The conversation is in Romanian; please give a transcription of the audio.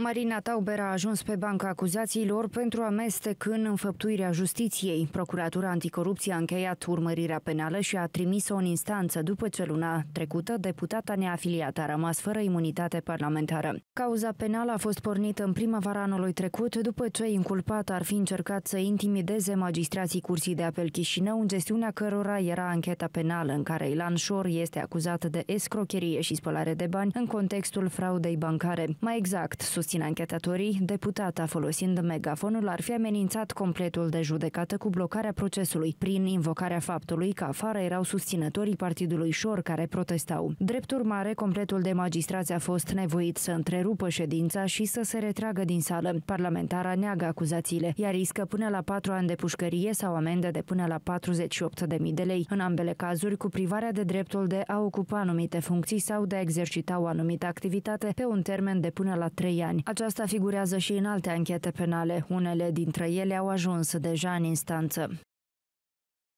Marina Tauber a ajuns pe banca acuzațiilor pentru amestec în înfăptuirea justiției. Procuratura Anticorupție a încheiat urmărirea penală și a trimis-o în instanță după ce luna trecută deputata neafiliată a rămas fără imunitate parlamentară. Cauza penală a fost pornită în primăvara anului trecut după ce inculpat ar fi încercat să intimideze magistrații Cursii de Apel Chișinău, în gestiunea cărora era ancheta penală în care Ilan Șor este acuzat de escrocherie și spălare de bani în contextul fraudei bancare. Mai exact, sus susțin anchetatorii, deputata folosind megafonul ar fi amenințat completul de judecată cu blocarea procesului, prin invocarea faptului că afară erau susținătorii partidului Șor care protestau. Drept urmare, completul de magistrați a fost nevoit să întrerupă ședința și să se retragă din sală. Parlamentara neagă acuzațiile, iar riscă până la patru ani de pușcărie sau amendă de până la 48.000 de lei, în ambele cazuri cu privarea de dreptul de a ocupa anumite funcții sau de a exercita o anumită activitate pe un termen de până la trei ani ani. Aceasta figurează și în alte anchete penale. Unele dintre ele au ajuns deja în instanță.